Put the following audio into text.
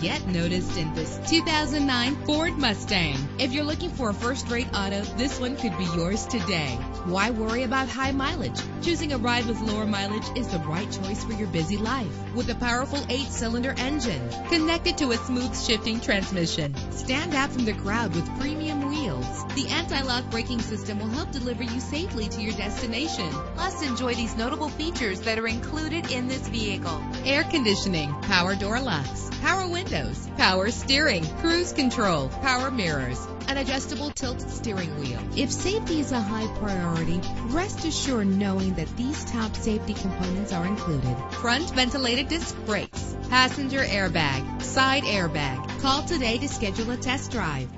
get noticed in this 2009 Ford Mustang. If you're looking for a first-rate auto, this one could be yours today. Why worry about high mileage? Choosing a ride with lower mileage is the right choice for your busy life. With a powerful eight-cylinder engine connected to a smooth shifting transmission, stand out from the crowd with premium anti-lock braking system will help deliver you safely to your destination. Plus, enjoy these notable features that are included in this vehicle. Air conditioning, power door locks, power windows, power steering, cruise control, power mirrors, an adjustable tilt steering wheel. If safety is a high priority, rest assured knowing that these top safety components are included. Front ventilated disc brakes, passenger airbag, side airbag. Call today to schedule a test drive.